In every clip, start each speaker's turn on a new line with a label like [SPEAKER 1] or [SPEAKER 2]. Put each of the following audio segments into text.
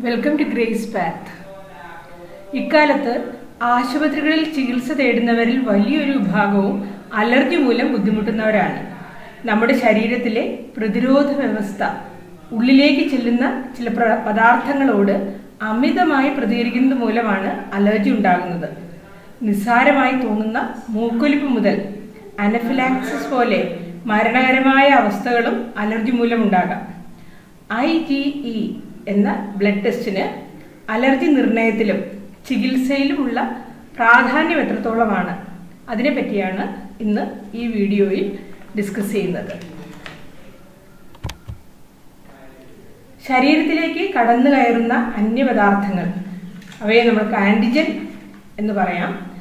[SPEAKER 1] Welcome to grace path ഇക്കാലത്ത് ആശുപത്രികളിൽ ചികിത്സ തേടുന്നവരിൽ വലിയൊരു വിഭാഗവും അലർജി മൂലം ബുദ്ധിമുട്ടുന്നവരാണ്. നമ്മുടെ ശരീരത്തിലെ പ്രതിരോധ വ്യവസ്ഥ ഉള്ളിലേക്ക് ചെല്ലുന്ന ചില പദാർത്ഥങ്ങളോട് അമിതമായി പ്രതികരിക്കുന്നത് മൂലമാണ് അലർജി ഉണ്ടാകുന്നത്. നിസ്സാരമായി തോന്നുന്ന മൂക്കൊലിപ്പ് മുതൽ അനഫിലാക്സിസ് പോലെ മരണകരമായ അവസ്ഥകളും അലർജി മൂലമുണ്ടാകാം. ഐ ജി ഇ എന്ന ബ്ലഡ് ടെസ്റ്റിന് അലർജി നിർണയത്തിലും ചികിത്സയിലുമുള്ള പ്രാധാന്യം എത്രത്തോളമാണ്? അതിനെപ്പറ്റിയാണ് ഇന്ന് ഈ വീഡിയോയിൽ ഡിസ്കസ് ചെയ്യുന്നത്. ശരീരത്തിലേക്ക് കടന്നു കയറുന്ന അന്യപദാർത്ഥങ്ങൾ. അവയെ നമ്മൾക്ക് ആന്റിജൻ എന്ന് പറയാം.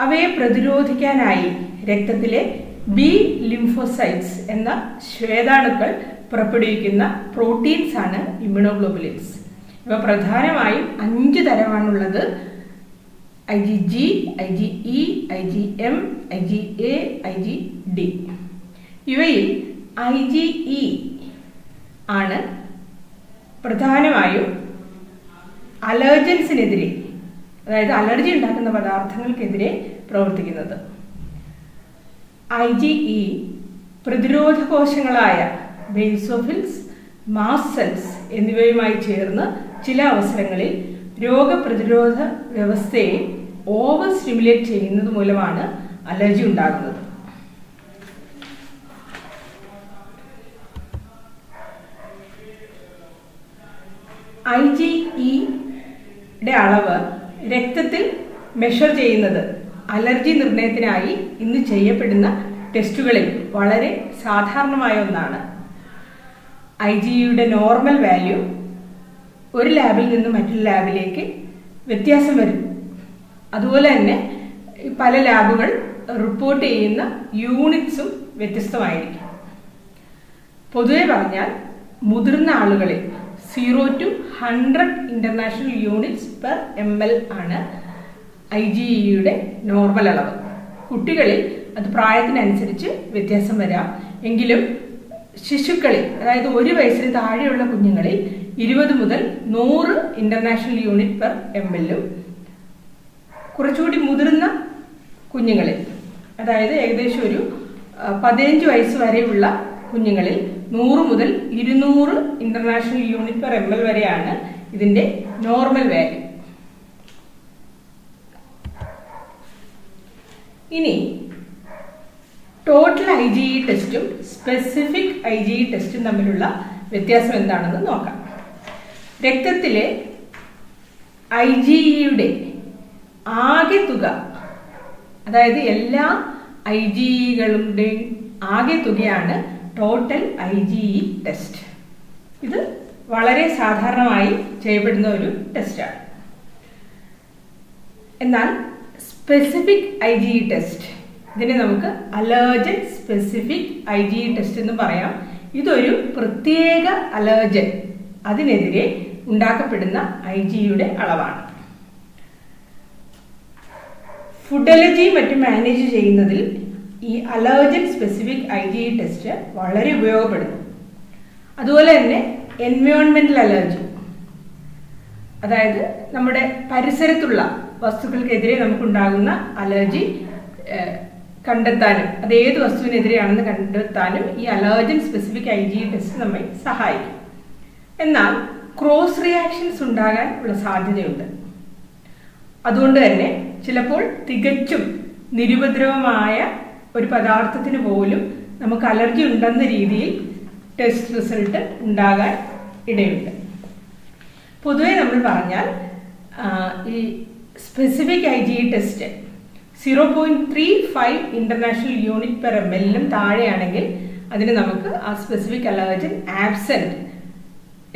[SPEAKER 1] അവയെ പ്രതിരോധിക്കാനായി രക്തത്തിലെ ബി ലിംഫോസൈറ്റ്സ് എന്ന ശ്വേതാണുക്കൾ പുറപ്പെടുവിക്കുന്ന പ്രോട്ടീൻസ് ആണ് ഇമ്മ്യൂണോഗ്ലോബുലിൻസ് ഇവ പ്രധാനമായും അഞ്ച് തരമാണുള്ളത്. I G G I G E I G M I G A I G D ഇവയിൽ ഐ ജി ഇ ആണ് പ്രധാനമായും അലർജൻസിനെതിരെ അതായത് അലർജി ഉണ്ടാക്കുന്ന പദാർത്ഥങ്ങൾക്കെതിരെ പ്രവർത്തിക്കുന്നത്. ഐ ജി ഇ പ്രതിരോധ കോശങ്ങളായ ബേസോഫിൽസ് മാസ് സെൽസ് എന്നിവയുമായി ചേർന്ന് ചില അവസരങ്ങളിൽ രോഗപ്രതിരോധ വ്യവസ്ഥയെ ഓവർ സ്റ്റിമുലേറ്റ് ചെയ്യുന്നത് മൂലമാണ് അലർജി ഉണ്ടാകുന്നത്. ഐ ജി ഇയുടെ അളവ് രക്തത്തിൽ മെഷർ ചെയ്യുന്നത് അലർജി നിർണയത്തിനായി ഇന്ന് ചെയ്യപ്പെടുന്ന ടെസ്റ്റുകളിൽ വളരെ സാധാരണമായ ഒന്നാണ്. ഐ ജി യുടെ നോർമൽ വാല്യൂ ഒരു ലാബിൽ നിന്ന് മറ്റൊരു ലാബിലേക്ക് വ്യത്യാസം വരും. അതുപോലെ തന്നെ പല ലാബുകൾ റിപ്പോർട്ട് ചെയ്യുന്ന യൂണിറ്റ്സും വ്യത്യസ്തമായിരിക്കും. പൊതുവെ പറഞ്ഞാൽ മുതിർന്ന ആളുകളിൽ zero to hundred international units per M L ആണ് ഐ ജി ഇയുടെ നോർമൽ അളവ്. കുട്ടികളിൽ അത് പ്രായത്തിനനുസരിച്ച് വ്യത്യാസം വരാം. എങ്കിലും ശിശുക്കളിൽ അതായത് ഒരു വയസ്സിന് താഴെയുള്ള കുഞ്ഞുങ്ങളിൽ ഇരുപത് മുതൽ നൂറ് ഇന്റർനാഷണൽ യൂണിറ്റ് പെർ എം എല്ലും കുറച്ചുകൂടി മുതിർന്ന കുഞ്ഞുങ്ങളിൽ അതായത് ഏകദേശം ഒരു പതിനഞ്ച് വയസ്സ് വരെയുള്ള കുഞ്ഞുങ്ങളിൽ നൂറ് മുതൽ ഇരുന്നൂറ് international unit per M L വരെയാണ് ഇതിന്റെ നോർമൽ വാല്യൂ ഇനി ടോട്ടൽ ഐ ജി ഇ ടെസ്റ്റും സ്പെസിഫിക് ഐ ജി ഇ ടെസ്റ്റും തമ്മിലുള്ള വ്യത്യാസം എന്താണെന്ന് നോക്കാം. രക്തത്തിലെ ഐ ജി ഇയുടെ ആകെ തുക അതായത് എല്ലാ ഐ ജി ഇകളുടെയും ആകെ തുകയാണ് total I G E test ഇത് വളരെ സാധാരണമായി ചെയ്യപ്പെടുന്ന ഒരു ടെസ്റ്റാണ് എന്നാൽ specific I G E test ഇതിനെ നമുക്ക് allergen specific I G test എന്ന് പറയാം. ഇതൊരു പ്രത്യേക അലർജൻ അതിനെതിരെ ഉണ്ടാക്കപ്പെടുന്ന ഐ ജിയുടെ അളവാണ്. ഫുഡ് അലർജി മറ്റും മാനേജ് ചെയ്യുന്നതിൽ ഈ allergen specific I G test വളരെ ഉപയോഗപ്പെടുന്നു. അതുപോലെ തന്നെ എൻവയോൺമെന്റൽ അലർജി അതായത് നമ്മുടെ പരിസരത്തുള്ള വസ്തുക്കൾക്കെതിരെ നമുക്കുണ്ടാകുന്ന അലർജി കണ്ടെത്താനും അത് ഏത് വസ്തുവിനെതിരെയാണെന്ന് കണ്ടെത്താനും ഈ allergen specific I G test നമ്മെ സഹായിക്കും. എന്നാൽ ക്രോസ് റിയാക്ഷൻസ് ഉണ്ടാകാൻ ഉള്ള സാധ്യതയുണ്ട്. അതുകൊണ്ട് തന്നെ ചിലപ്പോൾ തികച്ചും നിരുപദ്രവമായ ഒരു പദാർത്ഥത്തിന് പോലും നമുക്ക് അലർജി ഉണ്ടെന്ന രീതിയിൽ ടെസ്റ്റ് റിസൾട്ട് ഉണ്ടാകാൻ ഇടയുണ്ട്. പൊതുവെ നമ്മൾ പറഞ്ഞാൽ ഈ specific I G test zero point three five international unit per M എല്ലിനും താഴെയാണെങ്കിൽ അതിന് നമുക്ക് ആ സ്പെസിഫിക് അലർജൻ ആബ്സെന്റ്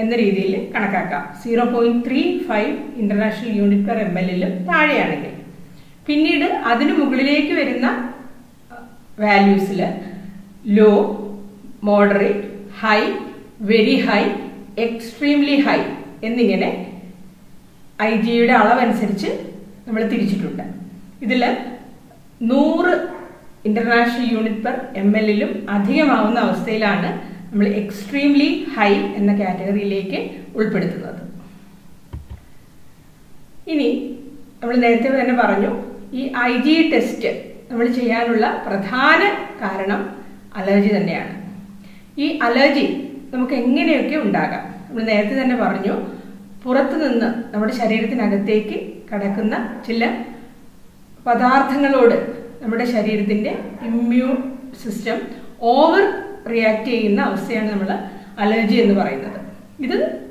[SPEAKER 1] എന്ന രീതിയിൽ കണക്കാക്കാം. Zero point three five international unit per M എല്ലിലും താഴെയാണെങ്കിൽ. പിന്നീട് അതിന് മുകളിലേക്ക് വരുന്ന വാല്യൂസിൽ low moderate high very high extremely high എന്നിങ്ങനെ ഐ ജിയുടെ അളവനുസരിച്ച് നമ്മൾ തിരിച്ചിട്ടുണ്ട്. ഇതിൽ നൂറ് ഇന്റർനാഷണൽ യൂണിറ്റ് പെർ എം എല്ലിലും അധികമാവുന്ന അവസ്ഥയിലാണ് നമ്മൾ എക്സ്ട്രീംലി ഹൈ എന്ന കാറ്റഗറിയിലേക്ക് ഉൾപ്പെടുത്തുന്നത്. ഇനി നമ്മൾ നേരത്തെ തന്നെ പറഞ്ഞു ഈ ഐ ജി ടെസ്റ്റ് നമ്മൾ ചെയ്യാനുള്ള പ്രധാന കാരണം അലർജി തന്നെയാണ്. ഈ അലർജി നമുക്ക് എങ്ങനെയൊക്കെ ഉണ്ടാകാം? നമ്മൾ നേരത്തെ തന്നെ പറഞ്ഞു പുറത്തുനിന്ന് നമ്മുടെ ശരീരത്തിനകത്തേക്ക് കടക്കുന്ന ചില പദാർത്ഥങ്ങളോട് നമ്മുടെ ശരീരത്തിന്റെ ഇമ്മ്യൂൺ സിസ്റ്റം ഓവർ റിയാക്ട് ചെയ്യുന്ന അവസ്ഥയാണ് നമ്മൾ അലർജി എന്ന് പറയുന്നത്. ഇത്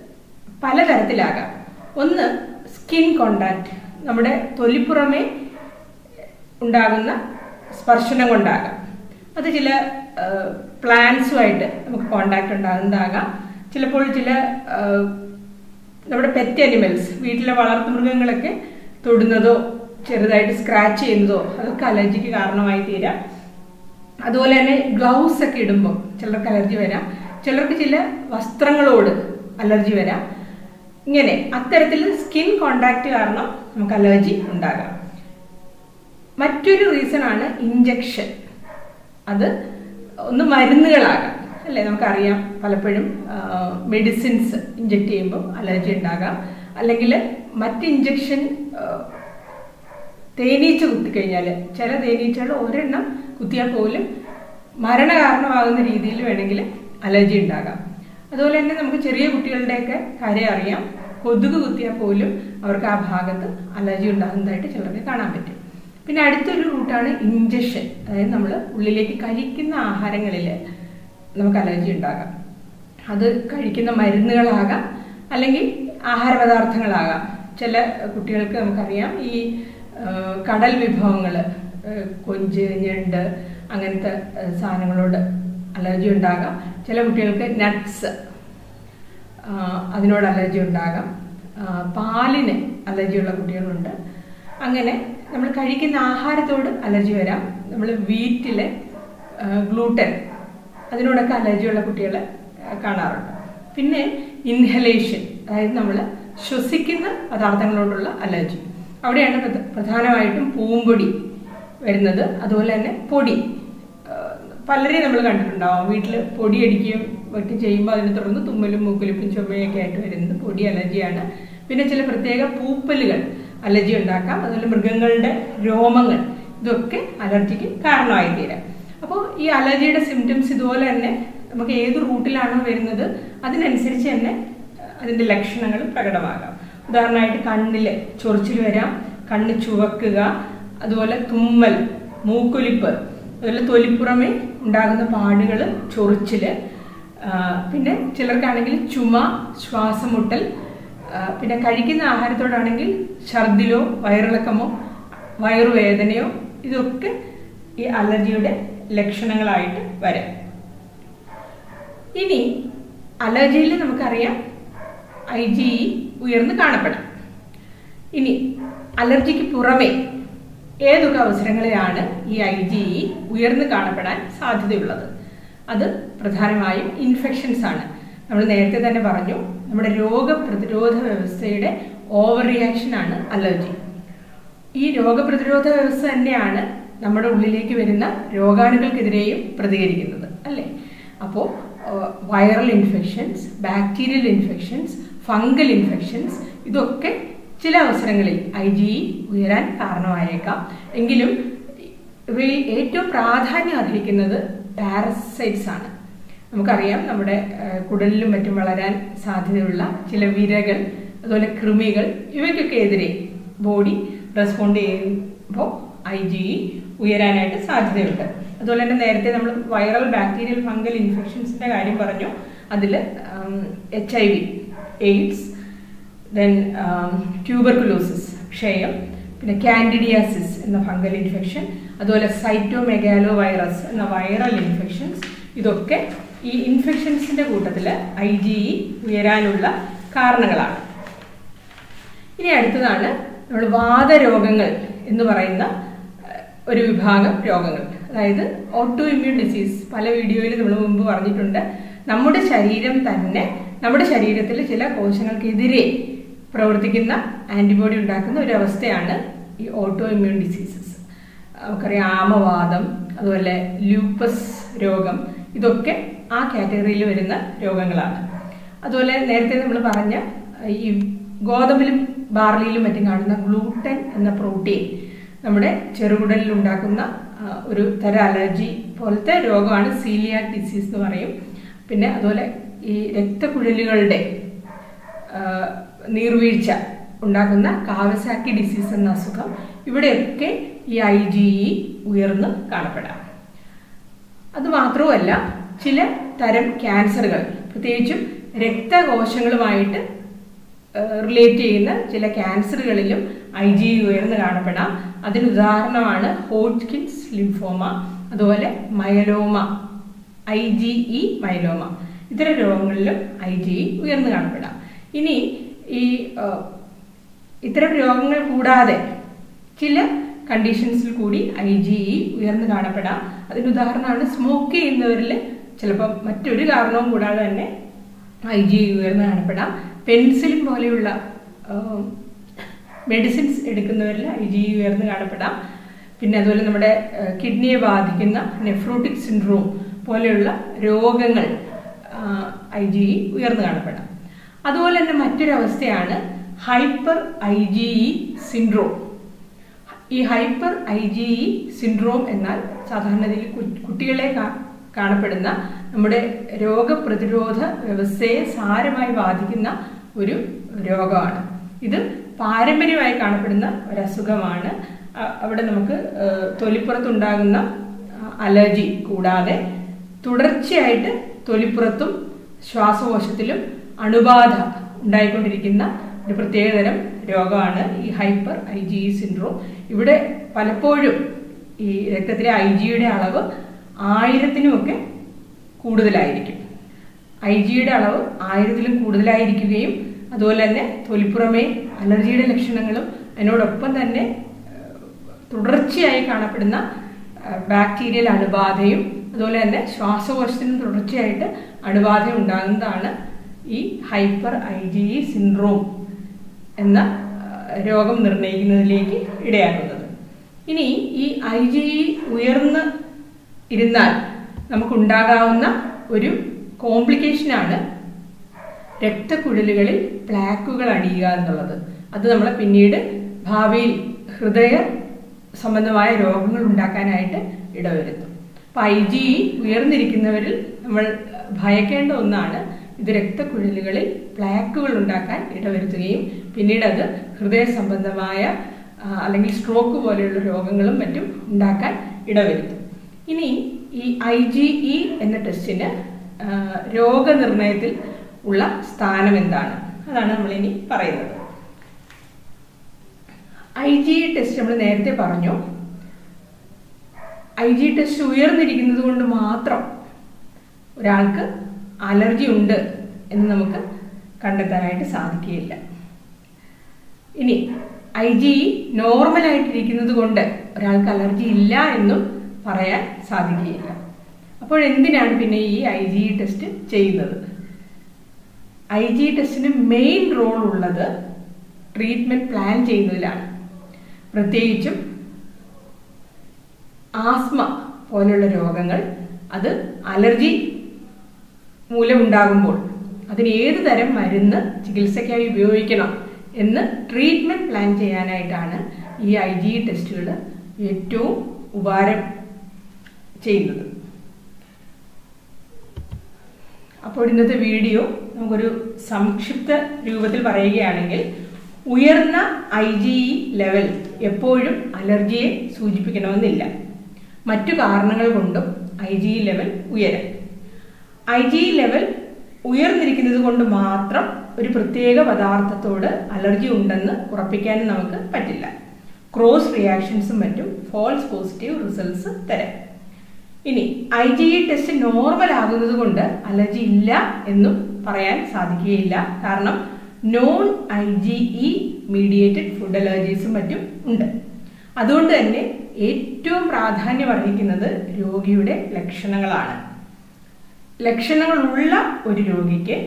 [SPEAKER 1] പലതരത്തിലാകാം. ഒന്ന് സ്കിൻ കോണ്ടാക്ട് നമ്മുടെ തൊലിപ്പുറമേ ഉണ്ടാകുന്ന സ്പർശനം കൊണ്ടാകാം. അത് ചില പ്ലാന്റ്സുമായിട്ട് നമുക്ക് കോണ്ടാക്ട് ഉണ്ടാകുന്നതാകാം ചിലപ്പോൾ ചില നമ്മുടെ പെറ്റ് അനിമൽസ് വീട്ടിലെ വളർത്തു മൃഗങ്ങളൊക്കെ തൊടുന്നതോ ചെറുതായിട്ട് സ്ക്രാച്ച് ചെയ്യുന്നതോ അതൊക്കെ അലർജിക്ക് കാരണമായി തീരാം. അതുപോലെ തന്നെ ഗ്ലൗസ് ഒക്കെ ഇടുമ്പോൾ ചിലർക്ക് അലർജി വരാം. ചിലർക്ക് ചില വസ്ത്രങ്ങളോട് അലർജി വരാം. ഇങ്ങനെ അത്തരത്തിൽ സ്കിൻ കോണ്ടാക്ട് കാരണം നമുക്ക് അലർജി ഉണ്ടാകാം. മറ്റൊരു റീസൺ ആണ് ഇഞ്ചക്ഷൻ അത് ഒന്ന് മരുന്നുകളാകാം. അല്ലേ? നമുക്കറിയാം പലപ്പോഴും മെഡിസിൻസ് ഇഞ്ചെക്ട് ചെയ്യുമ്പോൾ അലർജി ഉണ്ടാകാം. അല്ലെങ്കിൽ മറ്റ് ഇഞ്ചക്ഷൻ തേനീച്ച കുത്തിക്കഴിഞ്ഞാൽ ചില തേനീച്ചകൾ ഒരെണ്ണം കുത്തിയാൽ പോലും മരണകാരണമാകുന്ന രീതിയിൽ വേണമെങ്കിൽ അലർജി ഉണ്ടാകാം. അതുപോലെ തന്നെ നമുക്ക് ചെറിയ കുട്ടികളുടെയൊക്കെ കാര്യം അറിയാം. കൊതുക് കുത്തിയാൽ പോലും അവർക്ക് ആ ഭാഗത്ത് അലർജി ഉണ്ടാകുന്നതായിട്ട് ചിലർക്ക് കാണാൻ പറ്റും. പിന്നെ അടുത്തൊരു റൂട്ടാണ് ഇഞ്ചക്ഷൻ അതായത് നമ്മൾ ഉള്ളിലേക്ക് കഴിക്കുന്ന ആഹാരങ്ങളിൽ നമുക്ക് അലർജി ഉണ്ടാകാം. അത് കഴിക്കുന്ന മരുന്നുകളാകാം അല്ലെങ്കിൽ ആഹാര പദാർത്ഥങ്ങളാകാം ചില കുട്ടികൾക്ക് നമുക്കറിയാം ഈ കടൽ വിഭവങ്ങൾ കൊഞ്ച് ഞണ്ട് അങ്ങനത്തെ സാധനങ്ങളോട് അലർജി ഉണ്ടാകാം. ചില കുട്ടികൾക്ക് നട്ട്സ് അതിനോട് അലർജി ഉണ്ടാകാം. പാലിന് അലർജിയുള്ള കുട്ടികളുണ്ട്. അങ്ങനെ നമ്മൾ കഴിക്കുന്ന ആഹാരത്തോട് അലർജി വരാം. നമ്മൾ വീറ്റിലെ ഗ്ലൂട്ടൻ അതിനോടൊക്കെ അലർജിയുള്ള കുട്ടികളെ കാണാറുണ്ട്. പിന്നെ ഇൻഹലേഷൻ അതായത് നമ്മൾ ശ്വസിക്കുന്ന പദാർത്ഥങ്ങളോടുള്ള അലർജി. അവിടെയാണ് പ്രധ- പ്രധാനമായിട്ടും പൂമ്പൊടി വരുന്നത്. അതുപോലെ തന്നെ പൊടി. പലരെയും നമ്മൾ കണ്ടിട്ടുണ്ടാവും. വീട്ടിൽ പൊടി അടിക്കുകയും വെട്ടി ചെയ്യുമ്പോൾ അതിനെ തുടർന്ന് തുമ്മലും മൂക്കുലിപ്പും ചുമയൊക്കെ ആയിട്ട് വരുന്നത് പൊടി അലർജിയാണ്. പിന്നെ ചില പ്രത്യേക പൂപ്പലുകൾ അലർജി ഉണ്ടാക്കാം. അതുപോലെ മൃഗങ്ങളുടെ രോമങ്ങൾ. ഇതൊക്കെ അലർജിക്ക് കാരണമായി തീരാം അപ്പോൾ ഈ അലർജിയുടെ സിംറ്റംസ് ഇതുപോലെ തന്നെ നമുക്ക് ഏത് റൂട്ടിലാണോ വരുന്നത് അതിനനുസരിച്ച് തന്നെ അതിന്റെ ലക്ഷണങ്ങൾ പ്രകടമാകാം. ഉദാഹരണമായിട്ട് കണ്ണിൽ ചൊറിച്ചിൽ വരാം കണ്ണ് ചുവക്കുക അതുപോലെ തുമ്മൽ മൂക്കൊലിപ്പ് അതുപോലെ തൊലിപ്പുറമേ ഉണ്ടാകുന്ന പാടുകൾ ചൊറിച്ചിൽ പിന്നെ ചിലർക്കാണെങ്കിൽ ചുമ ശ്വാസമുട്ടൽ പിന്നെ കഴിക്കുന്ന ആഹാരത്തോടാണെങ്കിൽ ഛർദിലോ വയറിളക്കമോ വയറുവേദനയോ ഇതൊക്കെ ഈ അലർജിയുടെ ലക്ഷണങ്ങളായിട്ട് വരാം. ഇനി അലർജിയിൽ നമുക്കറിയാം ഐ ജി ഇ ഉയർന്ന് കാണപ്പെടാം. ഇനി അലർജിക്ക് പുറമെ ഏതൊക്കെ അവസരങ്ങളിലാണ് ഈ ഐ ജി ഇ ഉയർന്ന് കാണപ്പെടാൻ സാധ്യതയുള്ളത്? അത് പ്രധാനമായും ഇൻഫെക്ഷൻസ് ആണ്. നമ്മൾ നേരത്തെ തന്നെ പറഞ്ഞു നമ്മുടെ രോഗപ്രതിരോധ വ്യവസ്ഥയുടെ ഓവർ റിയാക്ഷൻ ആണ് അലർജി. ഈ രോഗപ്രതിരോധ വ്യവസ്ഥ തന്നെയാണ് നമ്മുടെ ഉള്ളിലേക്ക് വരുന്ന രോഗാണുക്കൾക്കെതിരെയും പ്രതികരിക്കുന്നത് അല്ലേ? അപ്പോൾ viral infections bacterial infections fungal infections ഇതൊക്കെ ചില അവസരങ്ങളിൽ ഐ ജി ഇ ഉയരാൻ കാരണമായേക്കാം. എങ്കിലും ഇവയിൽ ഏറ്റവും പ്രാധാന്യം അർഹിക്കുന്നത് പാരസൈറ്റ്സ് ആണ്. നമുക്കറിയാം നമ്മുടെ കുടലിലും മറ്റും വളരാൻ സാധ്യതയുള്ള ചില വിരകൾ അതുപോലെ കൃമികൾ ഇവയ്ക്കൊക്കെ എതിരെ ബോഡി റെസ്പോണ്ട് ചെയ്യുമ്പോൾ ഐ ജി ഇ ഉയരാനായിട്ട് സാധ്യതയുണ്ട്. അതുപോലെ തന്നെ നേരത്തെ നമ്മൾ വൈറൽ ബാക്ടീരിയൽ ഫംഗൽ ഇൻഫെക്ഷൻസിന്റെ കാര്യം പറഞ്ഞു. അതിൽ H I V AIDS then tuberculosis ക്ഷയം പിന്നെ കാൻഡിഡിയാസിസ് എന്ന ഫംഗൽ ഇൻഫെക്ഷൻ അതുപോലെ സൈറ്റോമെഗാലോ വൈറസ് എന്ന വൈറൽ ഇൻഫെക്ഷൻസ് ഇതൊക്കെ ഈ ഇൻഫെക്ഷൻസിന്റെ കൂട്ടത്തിൽ ഐ ജി ഇ ഉയരാനുള്ള കാരണങ്ങളാണ്. ഇനി അടുത്തതാണ് നമ്മൾ വാദരോഗങ്ങൾ എന്ന് പറയുന്ന ഒരു വിഭാഗം രോഗങ്ങൾ. അതായത് ഓട്ടോ ഇമ്മ്യൂൺ ഡിസീസ് പല വീഡിയോയിൽ നമ്മൾ മുമ്പ് പറഞ്ഞിട്ടുണ്ട്. നമ്മുടെ ശരീരം തന്നെ നമ്മുടെ ശരീരത്തിൽ ചില കോശങ്ങൾക്കെതിരെ പ്രവർത്തിക്കുന്ന ആന്റിബോഡി ഉണ്ടാക്കുന്ന ഒരു അവസ്ഥയാണ് ഈ ഓട്ടോ ഇമ്മ്യൂൺ ഡിസീസസ് നമുക്കറിയാം ആമവാദം അതുപോലെ ലൂപ്പസ് രോഗം ഇതൊക്കെ ആ കാറ്റഗറിയിൽ വരുന്ന രോഗങ്ങളാണ്. അതുപോലെ നേരത്തെ നമ്മൾ പറഞ്ഞ ഈ ഗോതമ്പിലും ബാർലിയിലും മറ്റും കാണുന്ന ഗ്ലൂട്ടൻ എന്ന പ്രോട്ടീൻ നമ്മുടെ ചെറുകുടലിൽ ഉണ്ടാക്കുന്ന ഒരു തരം അലർജി പോലത്തെ രോഗമാണ് സീലിയാക് ഡിസീസ് എന്ന് പറയും. പിന്നെ അതുപോലെ ഈ രക്തക്കുഴലുകളുടെ നീർവീഴ്ച ഉണ്ടാക്കുന്ന കാവസാക്കി ഡിസീസ് എന്ന അസുഖം ഇവിടെയൊക്കെ ഈ ഐ ജി ഇ ഉയർന്ന് കാണപ്പെടാം. അതുമാത്രവുമല്ല ചില തരം ക്യാൻസറുകൾ പ്രത്യേകിച്ചും രക്തകോശങ്ങളുമായിട്ട് റിലേറ്റ് ചെയ്യുന്ന ചില ക്യാൻസറുകളിലും ഐ ജി ഉയർന്ന് കാണപ്പെടാം. അതിന് ഉദാഹരണമാണ് ഹോട്ട്കിൻസ് ലിംഫോമ അതുപോലെ myeloma I G E myeloma. ഇത്തരം രോഗങ്ങളിലും ഐ ജി ഉയർന്നു കാണപ്പെടാം. ഇനി ഈ ഇത്തരം രോഗങ്ങൾ കൂടാതെ ചില കണ്ടീഷൻസിൽ കൂടി ഐ ജി ഇ ഉയർന്നു കാണപ്പെടാം. അതിന് ഉദാഹരണമാണ് സ്മോക്ക് ചെയ്യുന്നവരിൽ ചിലപ്പോൾ മറ്റൊരു കാരണവും കൂടാതെ തന്നെ ഐ ജി ഇ ഉയർന്നു കാണപ്പെടാം. പെൻസിലിൻ പോലെയുള്ള മെഡിസിൻസ് എടുക്കുന്നവരിൽ ഐ ജി ഇ ഉയർന്നു കാണപ്പെടാം. പിന്നെ അതുപോലെ നമ്മുടെ കിഡ്നിയെ ബാധിക്കുന്ന നെഫ്രോട്ടിക് സിൻഡ്രോം പോലെയുള്ള രോഗങ്ങൾ ഐ ജി ഇ ഉയർന്നു കാണപ്പെടാം. അതുപോലെ തന്നെ മറ്റൊരവസ്ഥയാണ് hyper I G E syndrome. ഈ hyper I G E syndrome എന്നാൽ സാധാരണഗതിയിൽ കുട്ടികളെ കാണപ്പെടുന്ന നമ്മുടെ രോഗപ്രതിരോധ വ്യവസ്ഥയെ സാരമായി ബാധിക്കുന്ന ഒരു രോഗമാണ്. ഇത് പാരമ്പര്യമായി കാണപ്പെടുന്ന ഒരസുഖമാണ്. അവിടെ നമുക്ക് തൊലിപ്പുറത്തുണ്ടാകുന്ന അലർജി കൂടാതെ തുടർച്ചയായിട്ട് തൊലിപ്പുറത്തും ശ്വാസകോശത്തിലും അണുബാധ ഉണ്ടായിക്കൊണ്ടിരിക്കുന്ന ഒരു പ്രത്യേകതരം രോഗമാണ് ഈ hyper I G E syndrome. ഇവിടെ പലപ്പോഴും ഈ രക്തത്തിലെ ഐ ജിയുടെ അളവ് ആയിരത്തിനുമൊക്കെ കൂടുതലായിരിക്കും. ഐ ജിയുടെ അളവ് ആയിരത്തിലും കൂടുതലായിരിക്കുകയും അതുപോലെ തന്നെ തൊലിപ്പുറമേ അലർജിയുടെ ലക്ഷണങ്ങളും അതിനോടൊപ്പം തന്നെ തുടർച്ചയായി കാണപ്പെടുന്ന ബാക്ടീരിയൽ അണുബാധയും അതുപോലെ തന്നെ ശ്വാസകോശത്തിനും തുടർച്ചയായിട്ട് അണുബാധ ഉണ്ടാകുന്നതാണ് ഈ hyper I G E syndrome എന്ന രോഗം നിർണയിക്കുന്നതിലേക്ക് ഇടയാക്കുന്നത് ഇനി ഈ ഐ ജി ഇ ഉയർന്ന് ഇരുന്നാൽ നമുക്കുണ്ടാകാവുന്ന ഒരു കോംപ്ലിക്കേഷനാണ് രക്തക്കുഴലുകളിൽ പ്ലാക്കുകൾ അണിയുക എന്നുള്ളത്. അത് നമ്മളെ പിന്നീട് ഭാവിയിൽ ഹൃദയ സംബന്ധമായ രോഗങ്ങൾ ഉണ്ടാക്കാനായിട്ട് ഇടവരുത്തും. അപ്പൊ ഐ ജി ഉയർന്നിരിക്കുന്നവരിൽ നമ്മൾ ഭയക്കേണ്ട ഒന്നാണ് ഇത് രക്തക്കുഴലുകളിൽ പ്ലാക്കുകൾ ഉണ്ടാക്കാൻ ഇടവരുത്തുകയും പിന്നീട് അത് ഹൃദയ സംബന്ധമായ അല്ലെങ്കിൽ സ്ട്രോക്ക് പോലെയുള്ള രോഗങ്ങളും മറ്റും ഉണ്ടാക്കാൻ ഇടവരുത്തും. ഇനി ഈ ഐ ജി ഇ എന്ന ടെസ്റ്റിന് രോഗനിർണയത്തിൽ ഉള്ള സ്ഥാനം എന്താണ്? അതാണ് നമ്മളിനി പറയുന്നത്. ഐ ജി ടെസ്റ്റ് നമ്മൾ നേരത്തെ പറഞ്ഞു. ഐ ജി ടെസ്റ്റ് ഉയർന്നിരിക്കുന്നത് കൊണ്ട് മാത്രം ഒരാൾക്ക് അലർജി ഉണ്ട് എന്ന് നമുക്ക് കണ്ടെത്താനായിട്ട് സാധിക്കുകയില്ല. ഇനി ഐ ജി നോർമൽ ആയിട്ടിരിക്കുന്നത് കൊണ്ട് ഒരാൾക്ക് അലർജി ഇല്ല എന്നും പറയാൻ സാധിക്കുകയില്ല. അപ്പോൾ എന്തിനാണ് പിന്നെ ഈ ഐ ജി ടെസ്റ്റ് ചെയ്യുന്നത്? ഐ ജി ടെസ്റ്റിന് മെയിൻ റോൾ ഉള്ളത് ട്രീറ്റ്മെന്റ് പ്ലാൻ ചെയ്യുന്നതിലാണ്. പ്രത്യേകിച്ചും ആസ്മ പോലുള്ള രോഗങ്ങൾ അത് അലർജി മൂലമുണ്ടാകുമ്പോൾ അതിന് ഏത് തരം മരുന്ന് ചികിത്സയ്ക്കായി ഉപയോഗിക്കണം എന്ന് ട്രീറ്റ്മെന്റ് പ്ലാൻ ചെയ്യാനായിട്ടാണ് ഈ ഐ ജി ടെസ്റ്റുകൾ ഏറ്റവും ഉപകാരം ചെയ്യുന്നത്. അപ്പോൾ ഇന്നത്തെ വീഡിയോ നമുക്കൊരു സംക്ഷിപ്ത രൂപത്തിൽ പറയുകയാണെങ്കിൽ ഉയർന്ന ഐ ജി ഇ ലെവൽ എപ്പോഴും അലർജിയെ സൂചിപ്പിക്കണമെന്നില്ല. മറ്റു കാരണങ്ങൾ കൊണ്ടും ഐ ജി ഇ ലെവൽ ഉയരാം. ഐ ജി ഇ ലെവൽ ഉയർന്നിരിക്കുന്നത് കൊണ്ട് മാത്രം ഒരു പ്രത്യേക പദാർത്ഥത്തോട് അലർജി ഉണ്ടെന്ന് ഉറപ്പിക്കാനും നമുക്ക് പറ്റില്ല. ക്രോസ് റിയാക്ഷൻസും മറ്റും ഫോൾസ് പോസിറ്റീവ് റിസൾട്ട്സ് തരാം. ഇനി I G E test normal ആകുന്നത് കൊണ്ട് അലർജി ഇല്ല എന്നും പറയാൻ സാധിക്കുകയില്ല. കാരണം non I G E mediated food അലർജീസും മറ്റും ഉണ്ട്. അതുകൊണ്ട് തന്നെ ഏറ്റവും പ്രാധാന്യം അർഹിക്കുന്നത് രോഗിയുടെ ലക്ഷണങ്ങളാണ്. ലക്ഷണങ്ങളുള്ള ഒരു രോഗിക്ക്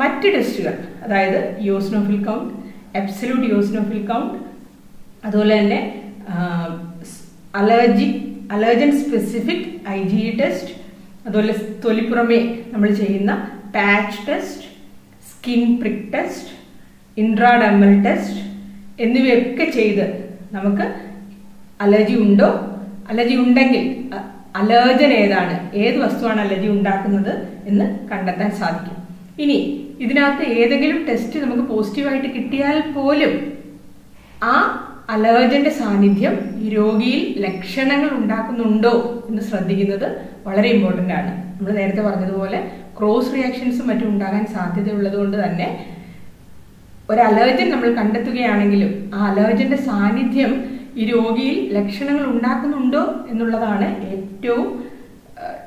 [SPEAKER 1] മറ്റ് ടെസ്റ്റുകൾ അതായത് eosinophil count absolute eosinophil count അതുപോലെ തന്നെ allergy allergen specific I G test അതുപോലെ തൊലിപ്പുറമേ നമ്മൾ ചെയ്യുന്ന patch test skin prick test intradermal test എന്നിവയൊക്കെ ചെയ്ത് നമുക്ക് അലർജി ഉണ്ടോ? അലർജി ഉണ്ടെങ്കിൽ അലർജൻ ഏതാണ്? ഏത് വസ്തുവാണ് അലർജി ഉണ്ടാക്കുന്നത് എന്ന് കണ്ടെത്താൻ സാധിക്കും. ഇനി ഇതിനകത്ത് ഏതെങ്കിലും ടെസ്റ്റ് നമുക്ക് പോസിറ്റീവായിട്ട് കിട്ടിയാൽ പോലും ആ അലർജന്റെ സാന്നിധ്യം ഈ രോഗിയിൽ ലക്ഷണങ്ങൾ ഉണ്ടാക്കുന്നുണ്ടോ എന്ന് ശ്രദ്ധിക്കുന്നത് വളരെ ഇമ്പോർട്ടന്റ് ആണ്. നമ്മൾ നേരത്തെ പറഞ്ഞതുപോലെ ക്രോസ് റിയാക്ഷൻസും മറ്റും ഉണ്ടാകാൻ സാധ്യതയുള്ളത് കൊണ്ട് തന്നെ ഒരു അലർജൻ നമ്മൾ കണ്ടെത്തുകയാണെങ്കിലും ആ അലർജന്റെ സാന്നിധ്യം ഈ രോഗിയിൽ ലക്ഷണങ്ങൾ ഉണ്ടാക്കുന്നുണ്ടോ എന്നുള്ളതാണ് ഏറ്റവും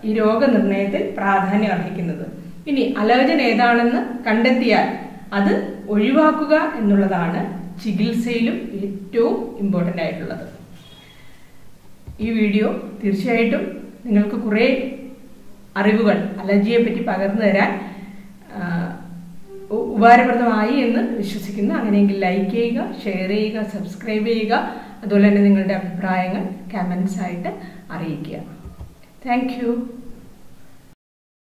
[SPEAKER 1] ഈ രോഗനിർണയത്തിൽ പ്രാധാന്യം അർഹിക്കുന്നത്. ഇനി അലർജൻ ഏതാണെന്ന് കണ്ടെത്തിയാൽ അത് ഒഴിവാക്കുക എന്നുള്ളതാണ് ചികിത്സയിലും ഏറ്റവും ഇമ്പോർട്ടന്റ് ആയിട്ടുള്ളത്. ഈ വീഡിയോ തീർച്ചയായിട്ടും നിങ്ങൾക്ക് കുറേ അറിവുകൾ അലർജിയെ പറ്റി പകർന്നു തരാൻ ഉപകാരപ്രദമായി എന്ന് വിശ്വസിക്കുന്നു. അങ്ങനെയെങ്കിൽ ലൈക്ക് ചെയ്യുക ഷെയർ ചെയ്യുക സബ്സ്ക്രൈബ് ചെയ്യുക. അതുപോലെ തന്നെ നിങ്ങളുടെ അഭിപ്രായങ്ങൾ കമൻസ് ആയിട്ട് അറിയിക്കുക. താങ്ക്